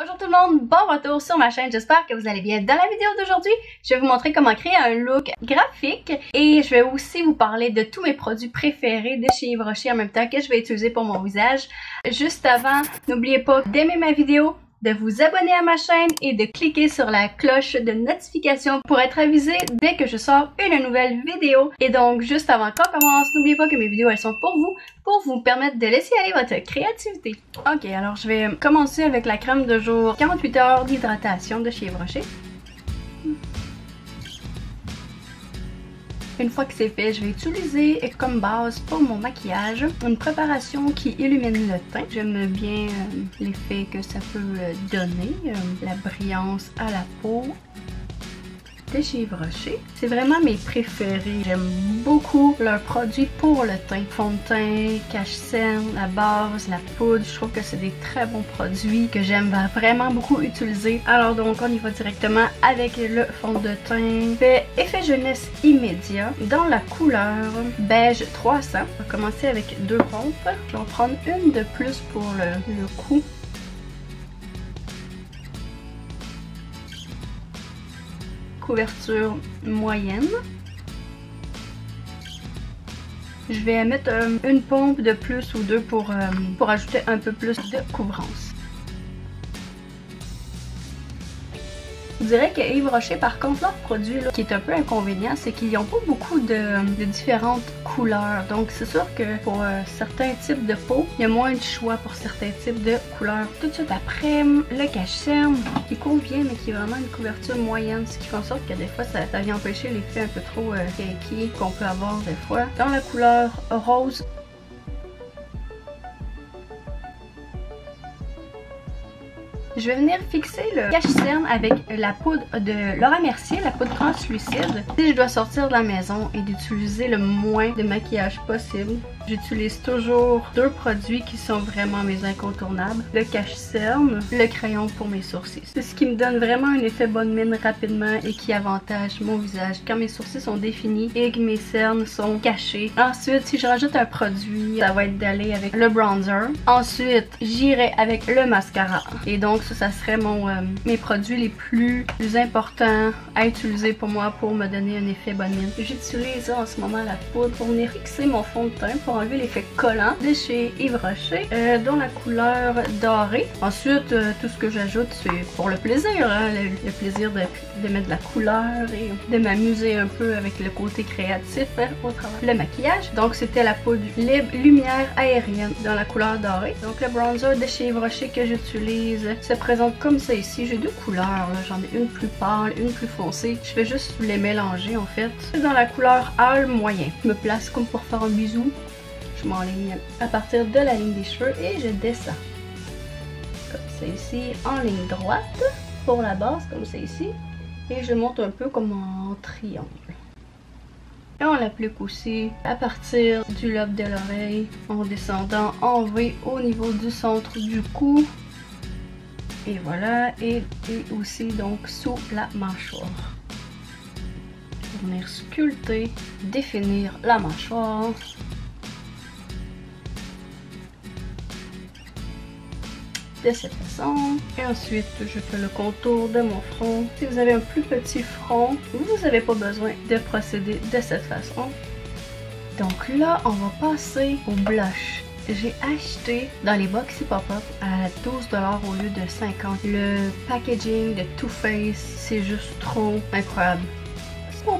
Bonjour tout le monde, bon retour sur ma chaîne, j'espère que vous allez bien. Dans la vidéo d'aujourd'hui, je vais vous montrer comment créer un look graphique et je vais aussi vous parler de tous mes produits préférés de chez Yves Rocher en même temps que je vais utiliser pour mon visage. Juste avant, n'oubliez pas d'aimer ma vidéo, de vous abonner à ma chaîne et de cliquer sur la cloche de notification pour être avisé dès que je sors une nouvelle vidéo. Et donc, juste avant qu'on commence, n'oubliez pas que mes vidéos, elles sont pour vous, pour vous permettre de laisser aller votre créativité. Ok, alors je vais commencer avec la crème de jour 48 heures d'hydratation de chez Rocher. Une fois que c'est fait, je vais utiliser comme base pour mon maquillage une préparation qui illumine le teint. J'aime bien euh, l'effet que ça peut euh, donner, euh, la brillance à la peau de. C'est vraiment mes préférés. J'aime beaucoup leurs produits pour le teint. Fond de teint, cache-cerne, la base, la poudre. Je trouve que c'est des très bons produits que j'aime vraiment beaucoup utiliser. Alors donc, on y va directement avec le fond de teint. Fait effet jeunesse immédiat dans la couleur beige 300. On va commencer avec deux pompes. Je vais en prendre une de plus pour le, le coup. Couverture moyenne. Je vais mettre euh, une pompe de plus ou deux pour, euh, pour ajouter un peu plus de couvrance. Je dirais que Yves Rocher, par contre, leur produit, qui est un peu inconvénient, c'est qu'ils n'ont pas beaucoup de, différentes couleurs. Donc, c'est sûr que pour euh, certains types de peau, il y a moins de choix pour certains types de couleurs. Tout de suite après, le cache-cerne, qui convient, mais qui est vraiment une couverture moyenne, ce qui fait en sorte que des fois, ça, vient empêcher l'effet un peu trop euh, qu'on peut avoir des fois. Dans la couleur rose, Je vais venir fixer le cache-cerne avec la poudre de Laura Mercier, la poudre translucide. Si je dois sortir de la maison et d'utiliser le moins de maquillage possible, j'utilise toujours deux produits qui sont vraiment mes incontournables. Le cache-cerne, le crayon pour mes sourcils. C'est ce qui me donne vraiment un effet bonne mine rapidement et qui avantage mon visage quand mes sourcils sont définis et que mes cernes sont cachées. Ensuite, si je rajoute un produit, ça va être d'aller avec le bronzer. Ensuite, j'irai avec le mascara. Et donc, ça, serait mon, euh, mes produits les plus importants à utiliser pour moi pour me donner un effet bonne mine. J'utilise en ce moment la poudre pour venir fixer mon fond de teint pour enlever l'effet collant de chez Yves Rocher euh, dans la couleur dorée. Ensuite, euh, tout ce que j'ajoute, c'est pour le plaisir, hein, le, plaisir de, mettre de la couleur et de m'amuser un peu avec le côté créatif hein, au travail. Le maquillage, donc c'était la poudre lumière aérienne dans la couleur dorée. Donc le bronzer de chez Yves Rocher que j'utilise, présente comme ça ici. J'ai deux couleurs, j'en ai une plus pâle, une plus foncée. Je vais juste les mélanger en fait. Dans la couleur âle moyen. Je me place comme pour faire un bisou. Je m'enligne à partir de la ligne des cheveux et je descends. Comme ça ici, en ligne droite. Pour la base, comme ça ici. Et je monte un peu comme en triangle. Et on l'applique aussi à partir du lobe de l'oreille en descendant en V au niveau du centre du cou et voilà, et, aussi donc sous la mâchoire. Venir sculpter, définir la mâchoire. De cette façon. Et ensuite, je fais le contour de mon front. Si vous avez un plus petit front, vous n'avez pas besoin de procéder de cette façon. Donc là, on va passer au blush j'ai acheté dans les boxy pop-up à 12$ au lieu de 50$. Le packaging de Too Faced, c'est juste trop incroyable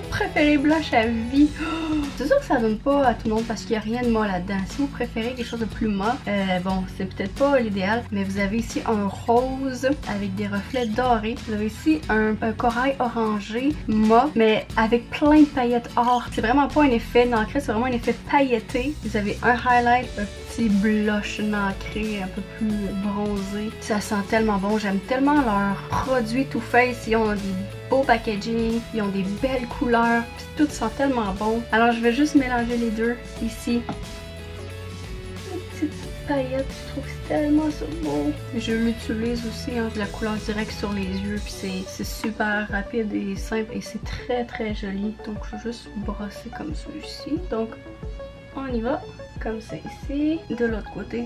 préféré blush à vie. C'est sûr que ça donne pas à tout le monde parce qu'il n'y a rien de moi là-dedans. Si vous préférez quelque chose de plus mat, euh, bon, c'est peut-être pas l'idéal, mais vous avez ici un rose avec des reflets dorés. Vous avez ici un, corail orangé mat, mais avec plein de paillettes or. C'est vraiment pas un effet nacré, c'est vraiment un effet pailleté. Vous avez un highlight, un blush nacré, un peu plus bronzé. Ça sent tellement bon. J'aime tellement leurs produits Too Faced. Ils ont des beau packaging, ils ont des belles couleurs, puis tout sent tellement bon. Alors je vais juste mélanger les deux ici. Une petite paillette, je trouve c'est tellement ça beau. Je l'utilise aussi hein, la couleur directe sur les yeux, puis c'est super rapide et simple et c'est très très joli. Donc je vais juste brosser comme celui-ci. Donc on y va, comme ça ici. De l'autre côté,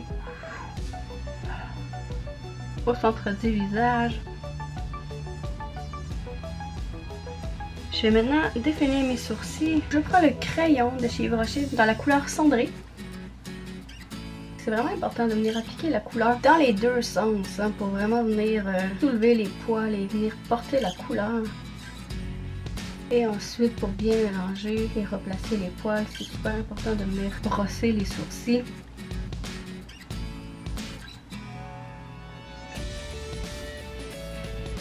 au centre du visage. Je vais maintenant définir mes sourcils. Je prends le crayon de chez Yves dans la couleur cendrée. C'est vraiment important de venir appliquer la couleur dans les deux sens hein, pour vraiment venir euh, soulever les poils et venir porter la couleur. Et ensuite, pour bien mélanger et replacer les poils, c'est super important de venir brosser les sourcils.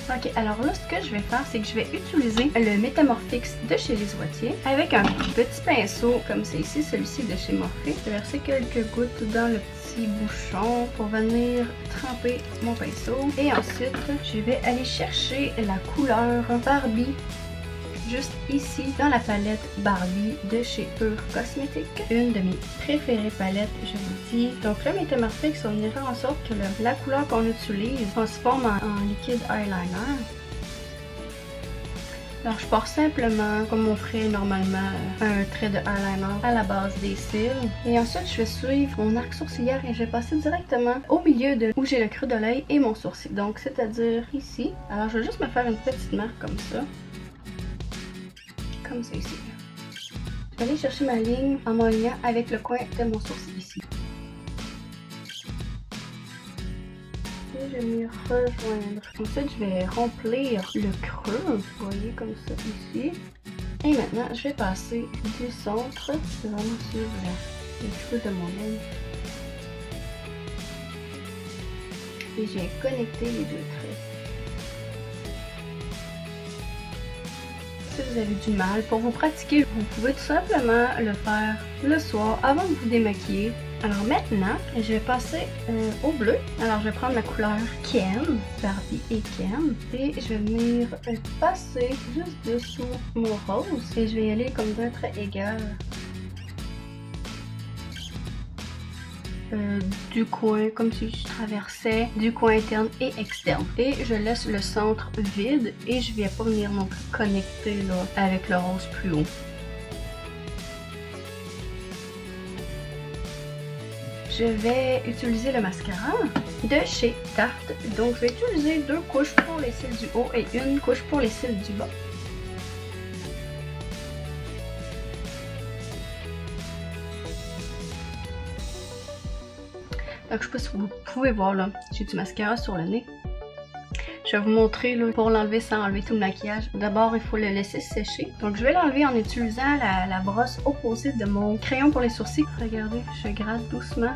Ok, alors là, ce que je vais faire, c'est que je vais utiliser le Métamorphix de chez Les Oitiers avec un petit pinceau, comme c'est ici, celui-ci de chez Morphe. Je vais verser quelques gouttes dans le petit bouchon pour venir tremper mon pinceau. Et ensuite, je vais aller chercher la couleur Barbie juste ici dans la palette Barbie de chez Pure Cosmetics. Une de mes préférées palettes, je vous dis. Donc là, mes Temarfix, on ira en sorte que la couleur qu'on utilise transforme en, en liquide eyeliner. Alors, je pars simplement, comme on ferait normalement, un trait de eyeliner à la base des cils. Et ensuite, je vais suivre mon arc sourcilière et je vais passer directement au milieu de où j'ai le creux de l'œil et mon sourcil. Donc, c'est-à-dire ici. Alors, je vais juste me faire une petite marque comme ça comme ici. Je vais aller chercher ma ligne en m'alignant avec le coin de mon sourcil ici. Et je vais m'y rejoindre. Ensuite, je vais remplir le creux, vous voyez comme ça ici. Et maintenant, je vais passer du centre, sur le creux de mon œil. Et je vais connecter les deux traits. Vous avez du mal, pour vous pratiquer, vous pouvez tout simplement le faire le soir avant de vous démaquiller. Alors maintenant, je vais passer euh, au bleu. Alors je vais prendre la couleur Ken, Barbie et Ken, et je vais venir euh, passer juste dessous mon rose et je vais y aller comme d'un trait Euh, du coin, comme si je traversais du coin interne et externe. Et je laisse le centre vide et je viens pas venir non plus connecter là, avec le rose plus haut. Je vais utiliser le mascara de chez Tarte. Donc je vais utiliser deux couches pour les cils du haut et une couche pour les cils du bas. Donc, je sais pas si vous pouvez voir là, j'ai du mascara sur le nez. Je vais vous montrer là, pour l'enlever sans enlever tout le maquillage. D'abord, il faut le laisser sécher. Donc, je vais l'enlever en utilisant la, la brosse opposée de mon crayon pour les sourcils. Regardez, je gratte doucement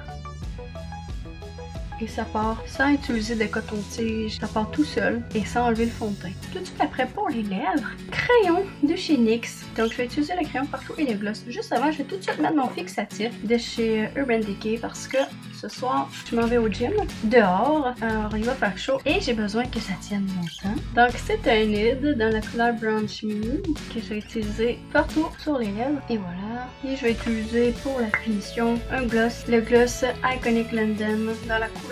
et ça part sans utiliser de coton-tige, ça part tout seul et sans enlever le fond de teint. Tout de suite après pour les lèvres, crayon de chez NYX. Donc je vais utiliser le crayon partout et les gloss. Juste avant, je vais tout de suite mettre mon fixatif de chez Urban Decay parce que ce soir, je m'en vais au gym, dehors, alors il va faire chaud et j'ai besoin que ça tienne longtemps. Donc c'est un nid dans la couleur Brown Shimmy que je vais utiliser partout sur les lèvres et voilà. Et je vais utiliser pour la finition un gloss, le gloss Iconic London dans la couleur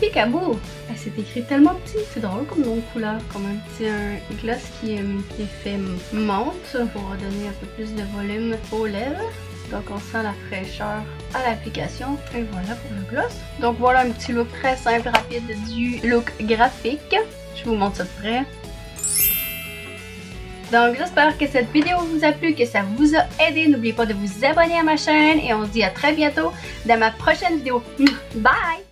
Picaboo. Eh, c'est écrit tellement petit, c'est drôle comme nom de couleur quand même. C'est un gloss qui, est fait menthe pour donner un peu plus de volume aux lèvres. Donc on sent la fraîcheur à l'application. Et voilà pour le gloss. Donc voilà un petit look très simple, rapide du look graphique. Je vous montre ça de près. Donc j'espère que cette vidéo vous a plu, que ça vous a aidé. N'oubliez pas de vous abonner à ma chaîne et on se dit à très bientôt dans ma prochaine vidéo. Bye!